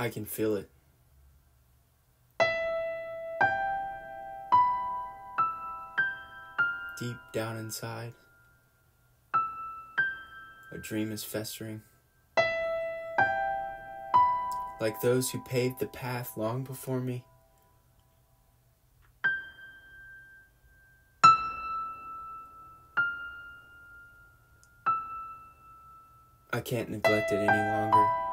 I can feel it. Deep down inside, a dream is festering. Like those who paved the path long before me. I can't neglect it any longer.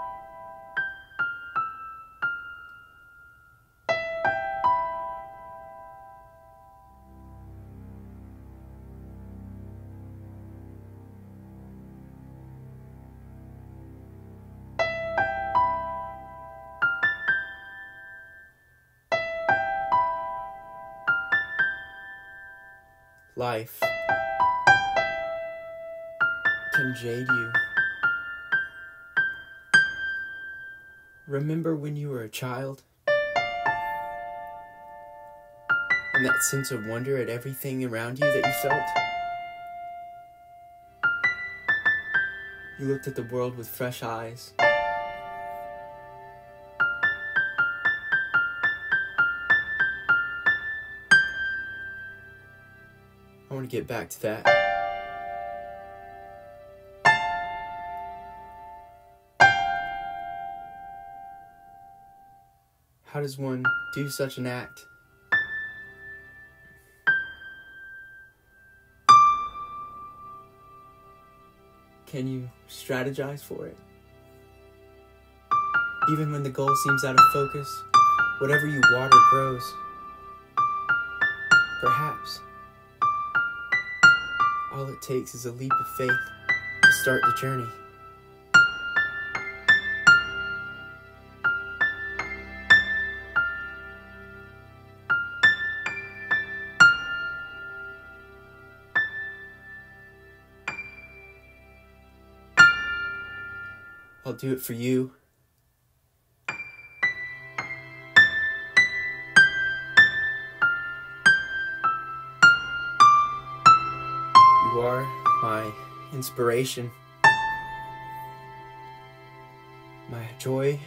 Life can jade you. Remember when you were a child? And that sense of wonder at everything around you that you felt? You looked at the world with fresh eyes. I want to get back to that. How does one do such an act? Can you strategize for it? Even when the goal seems out of focus, whatever you water grows. Perhaps all it takes is a leap of faith to start the journey. I'll do it for you. You are my inspiration, my joy.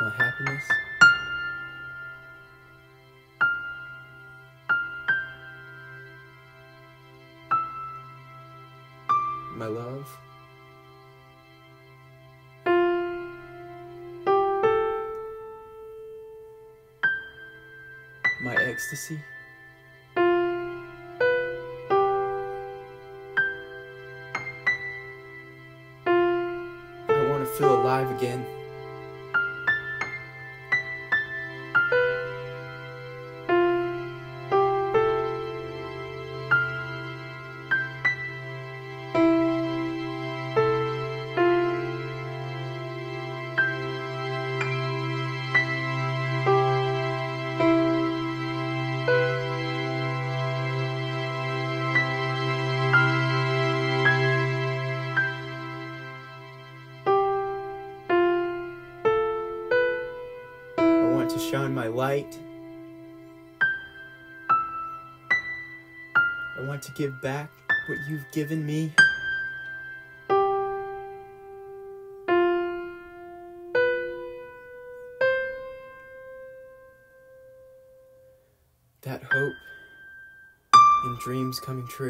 My happiness. my love. My ecstasy. I want to feel alive again. To shine my light. I want to give back what you've given me. That hope and dreams coming true.